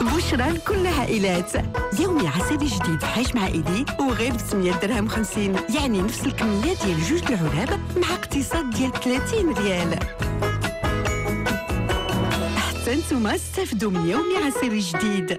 بشرى لكل العائلات. يومي عسلي جديد في حيش مع إيدي وغير ب 8 درهم 50 يعني نفس الكمية ديال جوج العلاب مع اقتصاد ديال 30 ريال. حتى نتوما استفدوا من يومي عسل جديد